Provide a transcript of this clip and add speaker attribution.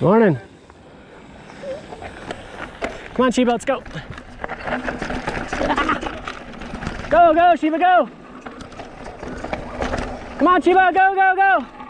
Speaker 1: Morning. Come on, Sheba, let's go. Go, go, Sheba, go. Come on, Sheba, go, go, go.